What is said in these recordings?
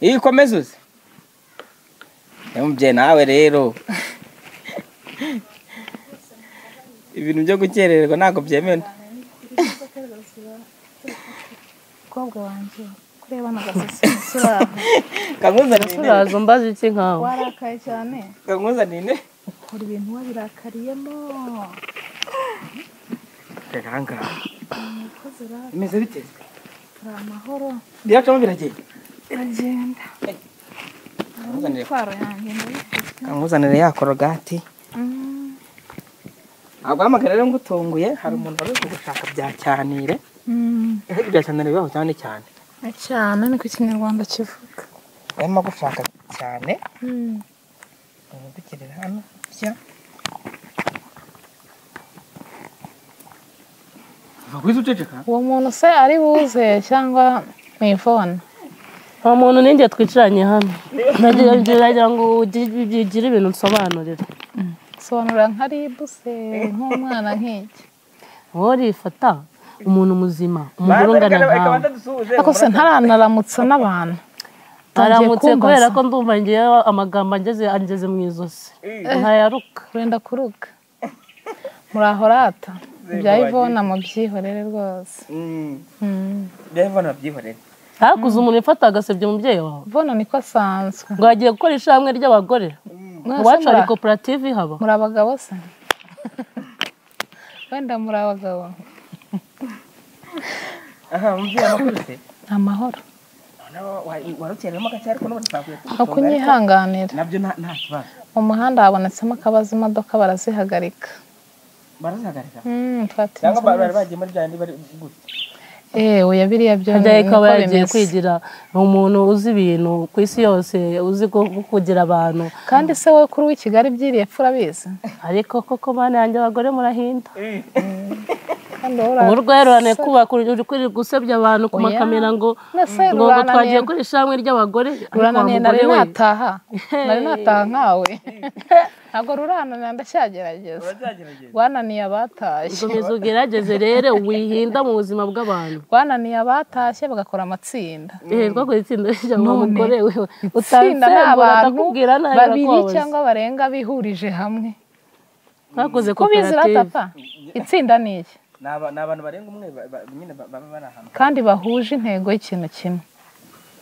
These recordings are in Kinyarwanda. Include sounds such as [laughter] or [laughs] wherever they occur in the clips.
iyi komeza uze mubyeyi nawe rero ibintu byo gukererwa ntabwo byemewe umukobwa wanjye kureba intebe uraza umbaza iki nkawe warakaye cyane intebe ukora ibintu wabirakariyemo reka umukozi uraho bimeze bite turi amahoro biracamo biragenda ndayifite kankuzanire ya korogati. Mm, aguhamagara rero ngutunguye hari umuntu wari uri kugushaka bya cyanire mm. ese ibya cyanire bibaho cyane cyane. Cyane niko ikinyarwanda kivuga. Arimo gushaka cyane. Mm. dukirira hano bya uwo muntu se ari buze cyangwa mu ifone nta muntu ninjye twicaranye hano. Nagira ngo ugire ibintu nsobanurira sobanura nka ribu se nk'umwana nk'iki. Wowe urifata? Umuntu muzima. Umuntu ungana nkawe. ariko se ntaranaramutsa n'abantu. Aramutse kubera ko ndumva ngewe amagambo angeze angeze mu izosi ntayaruka wenda kuruka muraho rata ibya ivona mubyihorere rwose. Mm. bya ivana hakuze umuntu ifata agasebya umubyeyi wawe. Ivona niko asanzwe. Ngo agiye gukora ishamwe ry'abagore. Iwacu hari muri- koperative ihaba muri abagabo se? [laughs] Wenda muri abagabo. Aha mubyeyi amakuru se ni amahoro. Noneho wa- warukereyemo gake ariko n'ubu twakuye ni ukunyihanganira na byo nta kibazo. Mu muhanda habonetsemo akabazo imodoka barazihagarika. Barazihagarika? Gutya Eh, biriya byo ikaba yagiye kwigira umuntu uzi ibintu ku isi yose uzi ku- kugira abantu. Kandi se wowe kuri w'i kigali byiriye epfo urabizi? Ariko koko mana yanjye abagore murahinda. [laughs] kandi wowe ura- ubu rwererane kubaka uri kuri gusebya abantu ku Oya. makamera ngo ngo twagiye kuri ishamwe ry'abagore rurananiye nari nataha. [laughs] Nari nataha nkawe. [laughs] Ntabwo rurananiye ndacyagerageza. Rwananiye abatashye. Komeza ugerageze rero wihinda mu buzima bw'abantu. Rwananiye abatashye bagakora amatsinda. Ehe twakoze itsinda rya wa None, mugore we. Itsinda ni abantu babiri cyangwa barenga bihurije hamwe. Bizi koperative itsinda ni iki? Ni aba- ni abantu barenga umwe nyine ba- baba bari ahantu kandi bahuje intego y'ikintu kimwe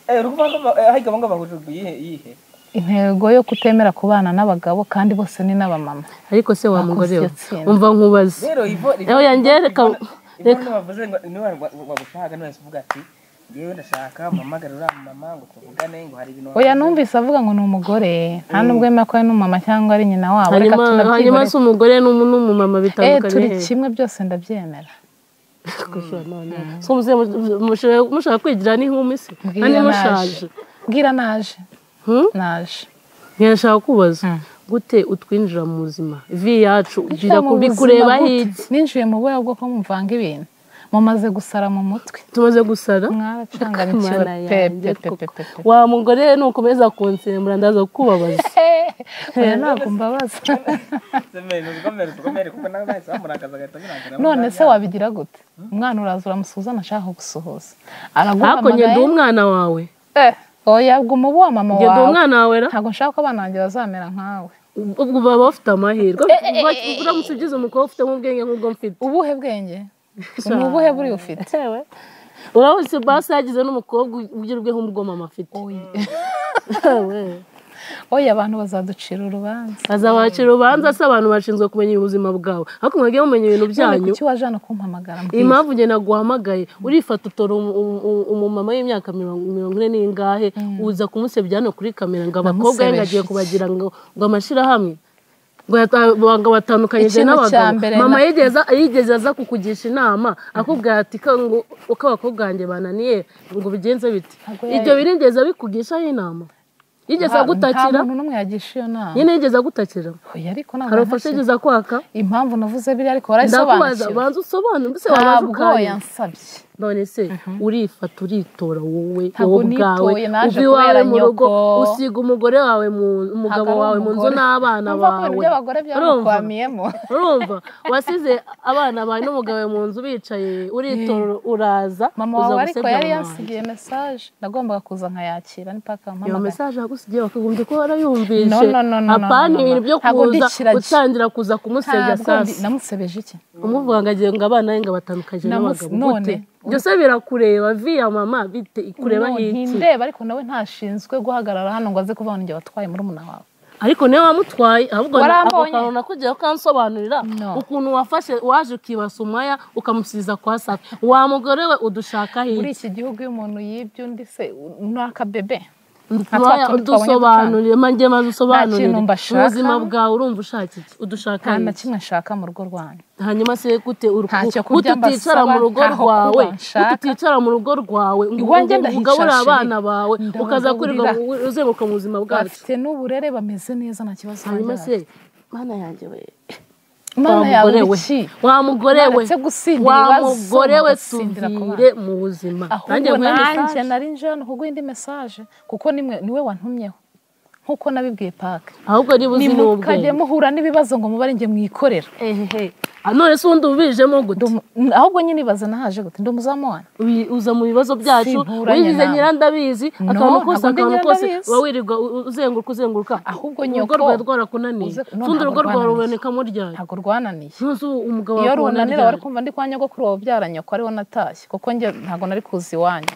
eh eh, ahigamo ngo bahuje yihe yihe intego yo kutemera kubana n'abagabo kandi bose ni n'abamama ariko se wa mugore we umva nkubaze rero ivo Eho yanjye reka reka bavuze ngo ni we wagushaka ni we uvuga ati ngewe ndashaka mpamagare uriya mama ngo tuvugane ngo hari ibintu oya numvise avuga ngo ni umugore. Nta nubwo yemera ko ari n'umumama cyangwa ari nyina wabo. Reka hanyuma hanyuma se umugore n'umu- n'umumama eh bitandukanye. Turi hehe? kimwe byose ndabyemera. [laughs] Mushaka kwigira n'inkumi se kandi naje. mushaje mbwira naje. Hmm? naje. Ntiyashaka kubaza. Hmm. gute utwinjira mu buzima? Vi yacu bikurebaho gute? iki ninjiye mu buryo bwo ko muvanga ibintu. Mumaze gusara mu mutwe. Tumaze gusara? Wa mugore nukomeza kunsembura ndaza kukubabaza. [laughs] Oya ntabwo mbabaza. [laughs] None se wabigira gute? Umwana uraza uramusuhuza ntashaka kugusuhuza ariko njye ndi araguhamagaye umwana wawe. Eh oya guma uba uwa mama wawe. umwana wawe ra? Ntabwo nshaka ko abana banjye bazamera nkawe. Ubwo baba bafite amahirwe. Uramutse ugize umukobwa ufite nk'ubwenge nk'ubwo mfite. Ubuhe bwenge? Ni ubuhe buri ufite urabona basi yagize n'umukobwa nk'ubwo mama afite oya abantu bazaducira urubanza. Azabacira urubanza se abantu bashinzwe kumenya ubuzima bwawe. Ariko mwagiye mumenya ibintu byanyu kuki waje hano kumpamagara iyi mbwira? Mpamvu njye naguhamagaye urifata utora umu- umu- umu- umumama w'imyaka mirongo ine n'ingahe uza kumusebya hano kuri kamera ngo abakobwa be ngo agiye kubagira ngo amashyirahamwe. Ngo cya n'abagabo. mama yigeze aza kukugisha inama akubwira ati ko ngo uko abakobwa banjye bananiye ngo bigenze bite? Ntabwo ibyo birigeze abikugishaho inama. Yigeze nta agutakira. muntu n'umwe yagisha iyo nama. Nyine yigeze agutakira. Ntabwo hari nahashye. yigeze akwaka? Impamvu navuze biriya ariko ndakubaza warayisobanukiwe banza usobanure mbese wabaza ntabwo ukanya yansabye. None se urifata uritora wowe wowe ubwawe. uva iwawe mu rugo usiga umugore wawe mu umugabo wawe mu nzu n'abana bawe [laughs] urumva? wasize abana bawe n'umugabo mu nzu bicaye uritora uraza mama wawe ariko yari yansigiye mesaje nagombaga kuza nkayakira nipaka iyo mpamagara mesaje yagusigiye bakagombye ko warayumvise. Apana ibintu byo kuza ikiragi. utangira kuza kumusebya sasa. namusebeje iki? Umuvuga ngo agiye ngo abana be ngo abatandukanye n'abagabo none. Gute byose birakureba viya mama bite ikureba hiki ntindeba ariko nawe ntashinzwe guhagarara hano ngo aze kuvuga ngo watwaye murumuna wawe. Ariko ni we wamutwaye ahubwo ako kantu nakugiye ukansobanurira ukuntu wafashe waje ukibasa umwaya ukamusiza kwa safi. Wa mugore we udushaka muri hiki iki gihugu iyo umuntu yibye undi se ni akabebe udusobanurire. maze usobanurire ubuzima bwawe urumva ushaka iki udushaka nta na kimwe nshaka mu rugo rwanyu. Hanyuma se gute uticara mu rugo rwawe? uticara mu rugo rwawe? Chérie. abana bawe. ukaza kwirirwa mu- uzenguruka mu buzima bwacu. Bafite n'uburere bameze neza nta kibazo hanyuma se mana yanjye we. Mugore we. wa mugore we. wa mugore we tuvire mu buzima. Nanjye message. nari nje hano kuguha indi mesaje kuko ni we wantumyeho nk'uko nabibwiye paka ahubwo niba uzi n'ubwenge muhura n'ibibazo ngo mube ari njye mwikorera. None se ubundi ubijemo gute? Ahubwo nyine ibaza nahaje gute? Ndi umuzamu wanyu uza mu bibazo byacu? Wigize nyirandabizi akantu kose akantu kose uba wirirwa uzenguruka uzenguruka. Ahubwo urugo nyoko, rwawe rwarakunaniye. ntabwo rugo rwawe rwananiye. rubonekamo ryari? Ntabwo rwananiye. Umugabo iyo wawe runanira wari kumva ndi kwa nyogokuru wabyara nyoko ariho natashye. Kuko ntabwo nari kuza iwanyu.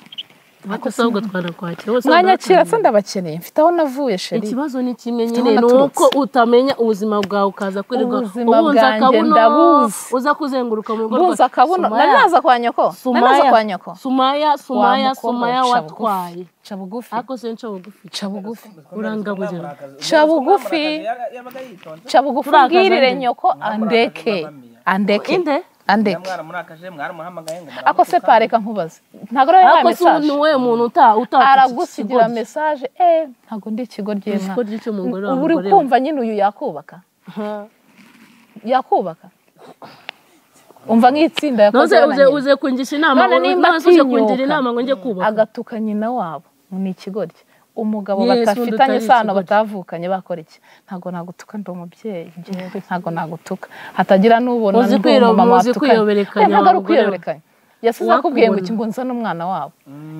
Ariko se ahubwo twanakwakira mwanyakira se ndabakeneye mfite aho navuye sheri ikibazo ni kimwe nyine ni uko utamenya ubuzima bwawe ukaza kwirirwa. Ubuzima ubunza akabuno uza kuzenguruka mu rugo mbuza akabuno nari naza kwa nyoko. Nari naza Sumaya, kwa nyoko. Sumaya Sumaya Sumaya watwaye. ca bugufi. Ariko se nca bugufi. Ca bugufi. Urangaburira Ca bugufi. ca bugufi ubwirire nyoko andeke. Andeke. Andeke ako se pareka nkubaze. Ntabwo rero yabaye ariko se mesaje ni wowe muntu uta utata aragusigira mesaje eh ntabwo ndi ikigo ry'inka ubu uri kumva nyine uyu yakubaka? Yakubaka? Umva nk'itsinda yakoze uze uze kungisha inama None nimba kubaka. Agatuka nyina wabo. Ni ikigoryi umugabo utari isano batavukanye bakora iki? Ntabwo nagutuka ndi umubyeyi. Ntabwo nagutuka. Hatagira n'ubona Uzi ndi kwiro- umumama muzi watukanye. kwiyoberekanya Eh, ntabwo ari ukwiyoberekanya yasize akubwiye ngo iki ngo nzane umwana wabo.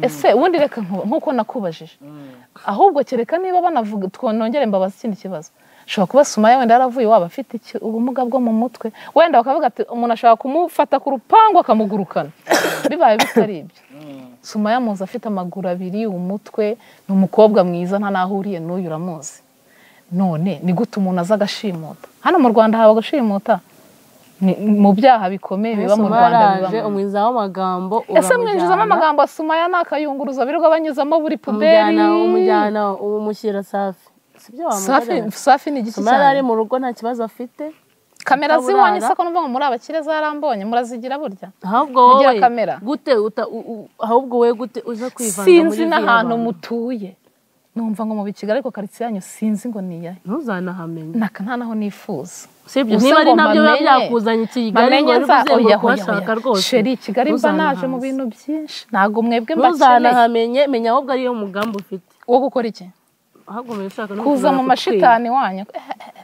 Ese ubundi reka nk'uko nakubajije. Ahubwo kereka niba banavuga twonongere mbabaza ikindi kibazo. Ushobora kuba sumaya wenda yaravuye waba afite ubumuga bwo mu mutwe. Wenda bakavuga ati umuntu ashobora kumufata ku rupangu akamugurukana. [coughs] Bibaye bitari ibyo. Sumaya muzi afite amaguru abiri umutwe ni umukobwa mwiza nta n'aho ahuriye n'uyu uramuzi. None ni gute umuntu aza agashimuta? Hano mu rwanda haba agashimuta? Mu byaha bikomeye biba mu rwanda bibamo umwiza w'amagambo ese mwinjizamo amagambo asumaya ni akayunguruzo birirwa banyuzamo buri puberi. Umujyana umushyira safi. Sibyo safi ni igiki Sumaya ari cyane mu rugo nta kibazo afite. Kamera ziwanyu se ko numva ngo muri abakire zarambonye murazigira burya? Ahubwo wowe kamera. gute ahubwo wowe gute uza kwivanga sinzi n'ahantu mutuye. Numva ngo mu Kigali ariko karitsiye yanyu sinzi ngo ni iyahe. Ntuzanahamenye. Naka nta naho nifuza. Sibyo niba ari na byo biba byakuzanye i Kigali ngo uri oya kuzenguruka oya rwose. Sheri Kigali mba naje mu bintu byinshi. Ntabwo mwebwe mbakeneye ntuzanahamenye menya ahubwo ariyo mugambi ufite. Wo gukora iki? Ahubwo menya ushaka no kuza mu mashitani wanyu.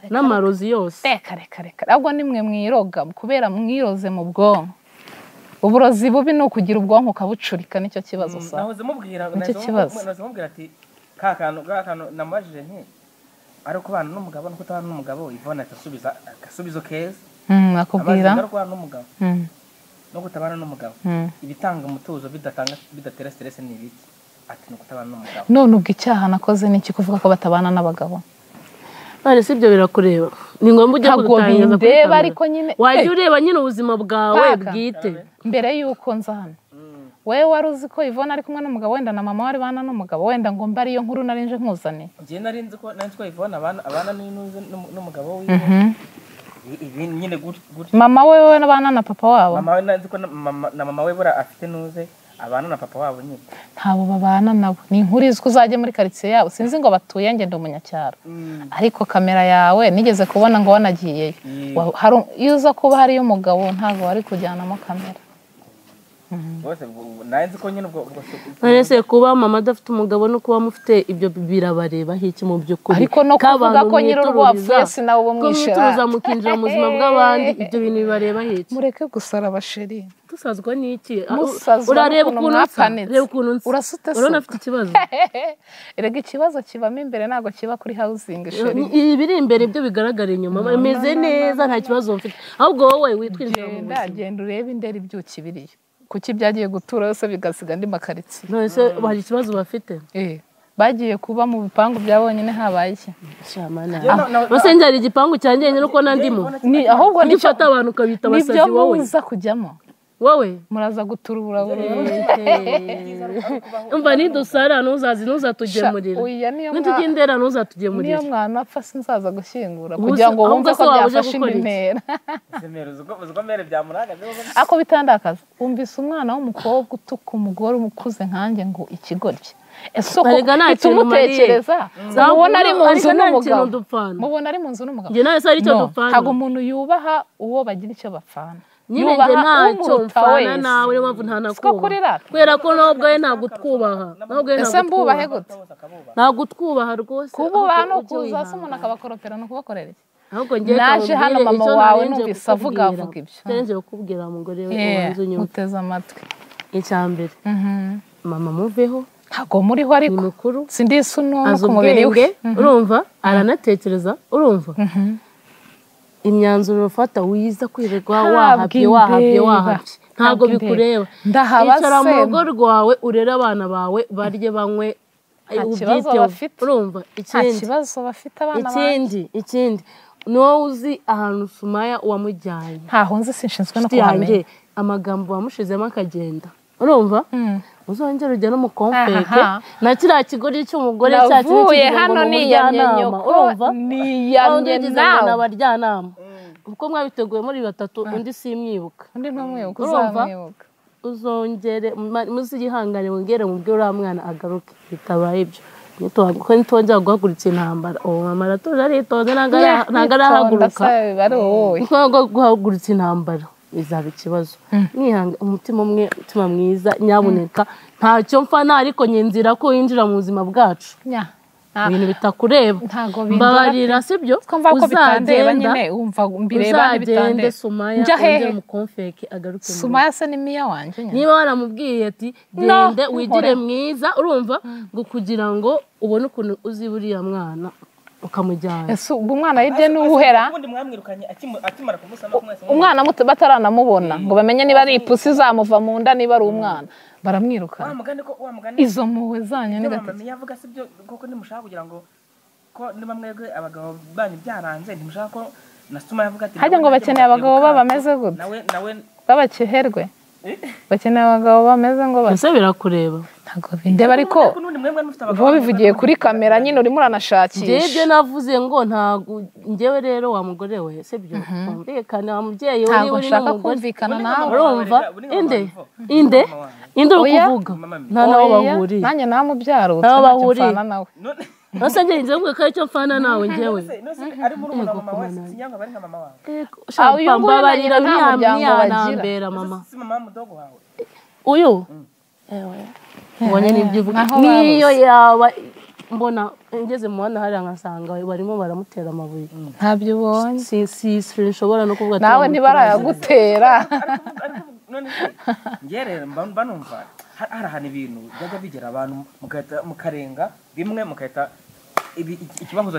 N'amarozi yose. Reka reka reka. Ahubwo nimwe mwiroga kubera mwiroze mu bwonko. Uburozi bubi ni ukugira ubwonko ukabucurika ni cyo kibazo sa nahoze mubwira Nicyo kibazo. nahoze mubwira ati ka kantu ka kantu namubajije nti ari ukubana n'umugabo no kutabana n'umugabo Yvonne agasubiza agasubizo keza. Mm, akubwira. No kubana n'umugabo. Mm, no kutabana n'umugabo. Mm. ibitanga umutuzo bidatanga bidatera stress ni ibiki? Ati ni ukutabana n'umugabo. None ubwo icyaha nakoze ni iki kuvuga ko batabana n'abagabo? None si ibyo birakureba. Ni ngombwa ujya kuri bindeba ariko nyine wajya ureba nyine ubuzima bwawe bwite. Mbere y'uko nza hano. Wowe wari uzi ko Yvonne ari kumwe n'umugabo wenda na mama wari bana n'umugabo wenda ngo mbe ariyo nkuru nari nje nkuzane? Njye nari nzi ko nari nzi ko Yvonne abana abana n'umugabo wiwe. Ibi nyine gutyo gutyo mama we we bana na papa wabo? Mama we nari nzi ko na mama na mama we bura afite nuze. Abana na papa wabo nyine. Ntabo babana nabo. Ni inkuru izwi uzajya muri karitsiye yabo. Sinzi ngo batuye ngenda umunyacyaro ariko kamera yawe nigeze kubona ngo wanagiyeyo. Mm. Iyo uza kuba hariyo umugabo ntabwo wari kujyanamo kamera. None se kuba mama adafite umugabo no kuba mufite ibyo birabarebaho iki mu by'ukuri? Ariko no kuvuga ko nyir'urugo wapfuye si nawe umwishyura. mwituruza mukinjira mu buzima bw'abandi ibyo bintu bibarebaho iki mureke gusara basheri dusazwa n'iki? Urareba ukuntu mwapanitse. reba ukuntu nsa. Urasute urabona afite ikibazo? [laughs] Erega ikibazo kibamo imbere ntabwo kiba kuri housing sheri ibi biri imbere byo bigaragara inyuma. Bimeze neza nta kibazo mfite. Ahubwo wowe witwinjira mu genda genda urebe indera ibyuki biriyo kuki byagiye gutura yose bigasiga andi makaritsiye? None se hari ikibazo bafite? Eh, bagiye kuba mu bipangu bya bonyine habaye iki? Bose njye hari igipangu cyanjye njye nuko nandimo. Ni ahubwo ufata abantu ukabita ni byo abasazi wowe. muza kujyamo. Wowe? Muraza guturubura burundu [laughs] umva nidusara ntuzazi ntuzatugemurira nitugendera ntuzatugemurira niyo mwana apfa sinzaza gushyingura. Kugira ngo wumve ko byafashe indi ntera ako bitandakaza wumvise umwana w'umukobwa utuka umugore ukuze nkanjye ngo ikigoryi ese uko Erega nta kintu itumutekereza mariye. mubona ari mu nzu n'umugabo. mubona ari mu nzu n'umugabo. Ntabwo umuntu yubaha uwo bagira icyo bapfana. Nyine njye ntacyo mfana nawe niyo mpamvu ntanakubaha kubera ko nawe ubwawe ntabwo utwubaha nawe ubwawe ntabwo utwubaha ntabwo utwubaha rwose kububaha ni ukuza se umuntu akabakoropera ni ukubakorera iki? Ahubwo njye Naje hano mama wawe numvise avuga avuga ibyo. narenze kukubwira mugore we Yeah, ubanza unyumve. muteze amatwi. Icya mbere. Mhm. mama muveho? Ntabwo muriho ariko. mukuru? Sindisi uno ku mubiri we. Urumva? Aranatekereza? Urumva? Imyanzuro ufata wiza kwirirwa wahabye wahabye wahabye. Ntabwo bikureba icara mu rugo rwawe urere abana bawe barye banywe eh, urumva? Ikindi. ikindi ikindi. Ni wowe uzi ahantu sumaya wamujyanye. Ntaho nzi sinshinzwe no kuhamenya. amagambo wamushizemo akagenda. Urumva? Mm. uzongera ujya no mu komfeke Aha. na kiriya kigori cy'umugore cya kintu niyamye umujyanama nyoko urumva? niyamye nawe abajyanama kuko mwabiteguye muri batatu undi simwibuka. Undi ntumwibuka uzamwibuka. Uzongere muzihangane wongere mubwire uriya mwana agaruke. Bitabaye ibyo. Kuko nitwongera guhagurutsa intambara. Uwo mama aratuje aritonze ntabwo ara- ntabwo arahaguruka. ari wowe. Nko guhagurutsa intambara. Bizaba ikibazo. Mwihanga umutima umwe umutima mwiza nyabuneka ntacyo mfana ariko nyinzira ko winjira mu buzima bwacu. Nta- ibintu bitakureba. Mbabarira sibyo? Mbireba uzagende sumaya mu komfeke agaruke sumaya se ni miya wanjye niba waramubwiye ati gende wigire mwiza urumva ngo kugira ngo ubone ukuntu uzi buriya mwana. Ukamujyana. Umwana yibye n'uwuhera? umwana muto bataranamubona. Ngo bamenye niba ari ipusi izamuva mu nda niba ari umwana. Wa baramwirukana izo mpuhwe zanyu ni gatatu yavuga si byo kuko nimushaka kugira ngo ko niba mwebwe abagabo banyu byaranze ntimushaka ko na suma yavuga ati hajya ngo bakeneye abagabo baba bameze gute? Nawe nawe babakiherwe bakeneye abagabo bameze ngo basa ese birakureba. Ntabwo bindeba ariko mwebwe mufite abagabo uba bivugiye kuri kamera nyine urimo njyewe uranashakisha ibyo navuze ngo ntabwo njyewe rero wa mugore we sibyo twumvikane wa mubyeyi we ntabwo niba uri kumvikana nawe. urumva? inde? inde? inde uri kuvuga? Nta Oya, bahuriye nanjye namubyarutse Ntaho ntacyo bahuriye. nawe. Njye nzi ko ari cyo mfana nawe njyewe. none ari muri mama wawe sinyanga bari nka mama wawe Ah, uyu nguyu mbabarira nta muryango ntiyanambera mama. si mama mudogo wawe? Uyu? Ubonye n'ibyo uvuga niyo yaba mbona ngeze mu muhanda hariya nkasanga barimo baramutera amabuye ntabyo ubonye si si sinshobora no kuvuga nawe ntibarayagutera [laughs] rero mba numva ha- hari ahantu ibintu byajya bigera abantu mukarenga bimwe mugahita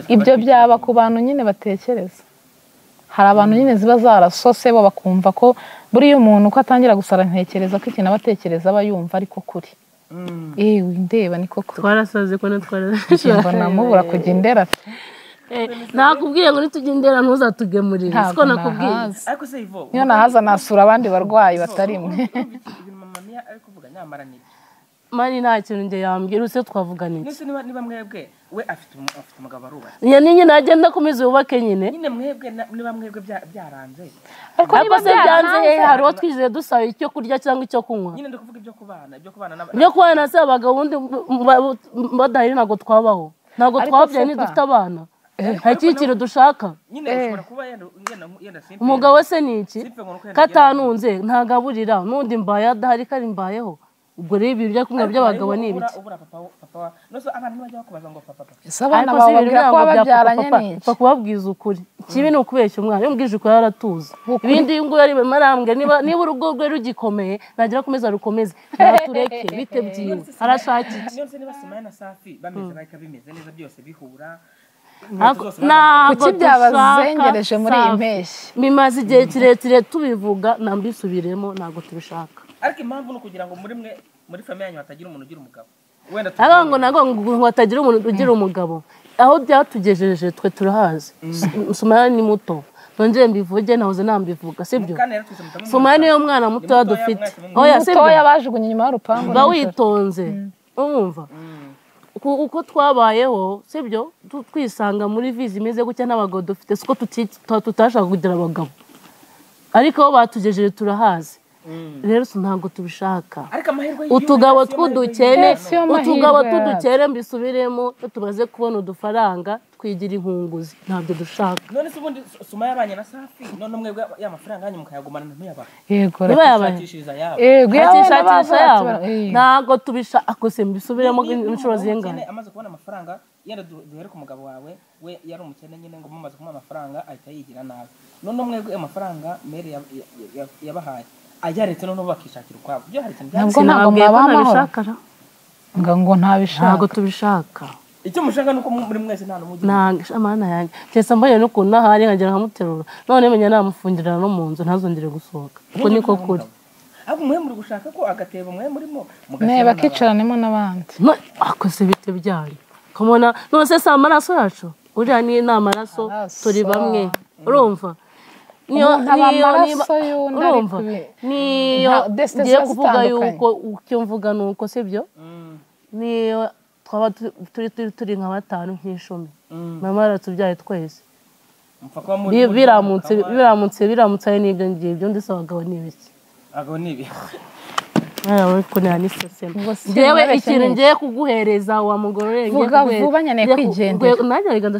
ibyo byaba ku bantu nyine batekereza. Hari abantu nyine ziba zarasose bo bakumva ko buriya umuntu uko atangira gusara ntekereza ko ikintu aba atekereza aba yumva ariko kuri. Mm. ewe ndeba niko kuri twarasaze ko natwarasaze [laughs] mbona kujya indera nakubwiye ngo nitujya indera ntuzatugemurire siko ntabwo nakubwiye. Nahaza ariko se ivo niyo nahaza nasura abandi barwayi batari mwe. ibintu mama niya ari kuvuga nyamara ni mani nta kintu njye yambwira use twavugana iki? Niba niba mwebwe we afite umu- afite umugabo arubatse nyine nyine nagenda akomeza yubake nyine. Nyine mwebwe na- niba mwebwe bya- byaranze? Ariko ariko niba se byanze byaranze. hehe hari uwo twizeye dusaba icyo kurya cyangwa icyo kunywa. Nyine ndi kuvuga ibyo kubana ibyo kubana n'aba- ibyo kubana na se abagabo ubundi ba- badahari ntabwo twabaho. Ntabwo twabyaye ntidufite abana. Nta kindi kintu dushaka. Nyine ushobora kuba yenda yenda yenda simple. Umugabo we se ni iki? Katanunze ntagaburira. N'undi mbaye adahari kari mbayeho. ubwo rero ibintu byo kunywa by'abagabo ni ibiki? ese abana bawe babwira ko babyaranye n'iki papa kubabwiza ukuri. Ikibi ni mm. ukubeshya umwana. Iyo mbwije ukuri aratuje ibindi iyo nguyu arimo arambwira niba urugo rwe rugikomeye nagira akomeza rukomeze. Ntatureke bite byiwe. Arashakike mm. ntabwo byabazengereje muri iyi mpeshyi? Bimaze igihe kirekire tubivuga ntabwo bisubiremo ntabwo tubishaka. Ariko impamvu ni ukugira ngo muri mwe muri famiye yanyu hatagira umuntu ugira umugabo. Wenda ngo ntabwo ngo hatagira umuntu ugira umugabo. Aho byatugejeje twe turahazi. Sumaya ni muto. Nongere mbivuge nahoze nambivuga sibyo sumaya niyo mwana mutoya dufite mutoya bajugunye inyuma y'urupangu uba witonze. Urumva? Uku- uko twabayeho sibyo twisanga muri vizi imeze gutya n'abagabo dufite. Siko tutashaka kugira abagabo. Ariko aho batugejeje turahazi. Rero si ntabwo tubishaka utugabo tw'udukene utugabo tw'udukene mbisubiremo iyo tumaze kubona udufaranga twigira inkunguzi. Ntabyo dushaka. None se ubundi Sumaya yabanye na Safi? None mwebwe ya mafaranga yanyu mukayagumana ntimuyabahe yego niba yabaye shakishiriza yabo. Yego iyo abana ashakisha yabo ntabwo tubishaka akose mbisubiremo inshuro zingana. amaze kubona amafaranga yenda du- duhere ku mugabo wawe we yari umukene nyine ngo mumaze kumuha amafaranga ahita yigira nabi. None mwebwe amafaranga mere ya- ya- ya- yabahaye ayaretse noneho bakishakira ukwabo. Byo hari ikintu Ntabwo byanditse ntabwo ko mwabaha amahoro ngo ngo ntabishaka. Ntabwo tubishaka. Icyo mushaka ni uko muri mwese nta n'umugira ntabwo yanjye. Keretse mbonye n'ukuntu ahari nkagera nkamuterura. None menya namufungirana no mu nzu ntazongere gusohoka. Uko niko kuri. ahubwo mwe muri gushaka ko agatebo mwe murimo ne mugashyiramo bakicaranemo n'abandi. No, akoze bite byanyu kamona none se si amaraso yacu? Uriya ni ni amaraso Amaraso. turi bamwe. Urumva? niyo ngiye kuvuga yuko icyo mvuga ni uko sibyo niyo twaba turi turi nka batanu nk'icumi mama yaratubyaye twese biramutse biramutse biramutse ari n'ibyo ngiye ibyo ndetse abagabo ni ibiki abagabo ni ibi ngewe ikintu ngiye kuguhereza wa mugore ngiye kuguhereza vuba nkeneye kwigendera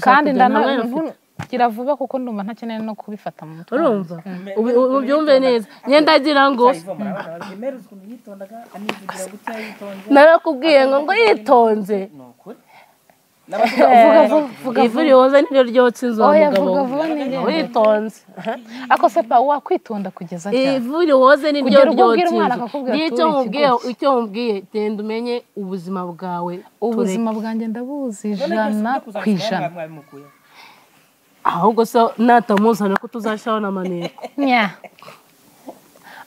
kandi ndanavuga gira vuba kuko ndumva ntakeneye no kubifata mu mutwe. Urumva? Mm. Ubyumve neza. Nyenda agira ngo narakubwiye ngo ngo yitonze. Ivu rihoze niryo ryotsa inzu umugabo witonze. Ako se pa wakwitonda kugeza cyane ivu rihoze niryo ryotsa inzu. n'icyo nkubwiye icyo nkubwiye. Genda umenye ubuzima bwawe. Ubuzima bwanjye ndabuzi ijana ku ijana. ahubwo se natamuzana ko tuzashyiraho na maneko.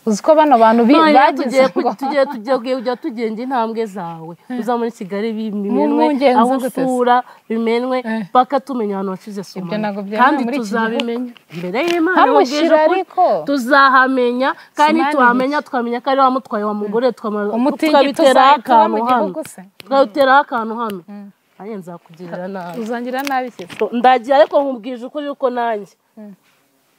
Uzi ko bano bantu bagize ngo tugiye kujya tugenga intambwe zawe. Uza muri kigali bimenwe aho usura bimenwe paka tumenya ahantu washyize soma kandi tuzabimenya. imbere y'imana mubwije ko tuzahamenya kandi tuhamenya tukamenya ko ari wa mutwaye wa mugore tukabiteraho akantu hano. Nanjye nzakugirira nabi. Uzangira nabi se ndagira ariko nkubwije ukuri yuko nanjye.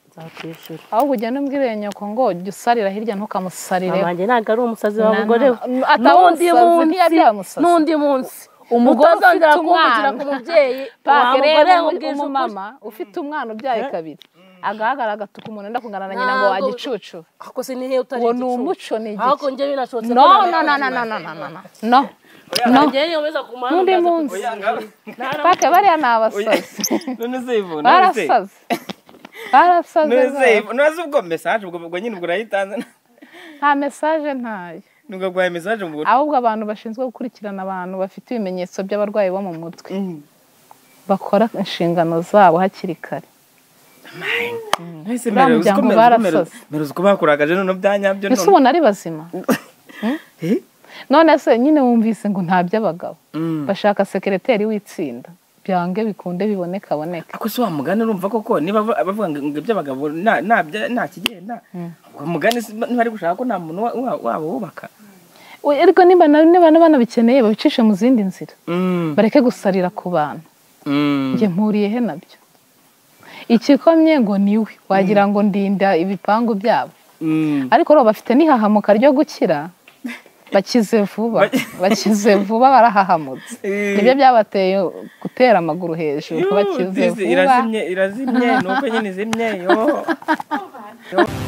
Nzakwishyura ahubwo ugenda umbwire nyoko ngo jya usarira hirya ntukamusarire. Abanjye ntabwo ari umusazi wa mugore we. N'undi munsi. n'undi munsi. Umugore ufite umwana. [laughs] pake rero umumama ufite umwana ubyaye kabiri. Agahagarara agatuka umuntu wenda kungana na nyina ngo wagicucu. Uwo ni umuco ni binashobotse no no no no no no no. n'undi munsi paka bariya ni abasazi barasaze barasaze ntuzi ubwo mesaje ubwo nyine ubwo urayitanze nta mesaje ntayo nubwo bwawe mesaje mu buryo ahubwo abantu bashinzwe gukurikirana abantu bafite ibimenyetso by'abarwayi bo mu mutwe. Mm. Bakora inshingano zabo hakiri kare. Barasaze mm. mbere uzi ko bakuragaje noneho byanyabyo none ese ubona ari bazima? [laughs] Eh? None se nyine wumvise ngo nta by'abagabo. Mm. bashaka sekereteri w'itsinda. Byange bikunde biboneka aboneka ako si wa mugani urumva koko? Niba bav- bavuga ngo iby'abagabo nta kigenda uwo mugani si- ntibari gushaka ko nta muntu wa- wa- wabo wubaka? Ariko niba na- niba na banabikeneye babicishe mu zindi nzira. Mm. bareke gusarira ku bantu. Mm. njye mpuriye he na byo ikikomye ngo ni we wagira ngo ndinda ibipangu byabo. Mm. ariko rero bafite n'ihahamuka ryo gukira bakize vuba Baki- [laughs] bakize vuba barahahamutse ni byo byabateye gutera amaguru hejuru bakize vuba irazimye irazimye. Nuko nyine izimye yo [laughs]